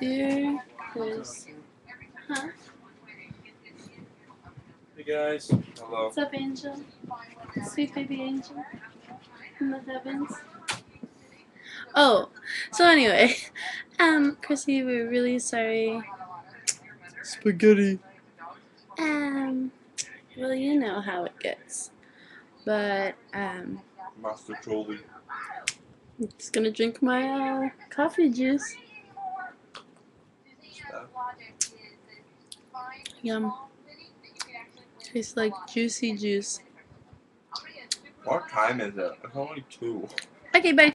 dear. Cause, huh? Hey guys. Hello. What's up, Angel? Sweet baby Angel in the heavens. Oh, so anyway, um, Chrissy, we're really sorry. Spaghetti. Um, well, you know how it gets. But, um, Master Trolley. I'm just gonna drink my uh, coffee juice. Yum. Tastes like juicy juice. What time is it? It's only two. Okay, bye.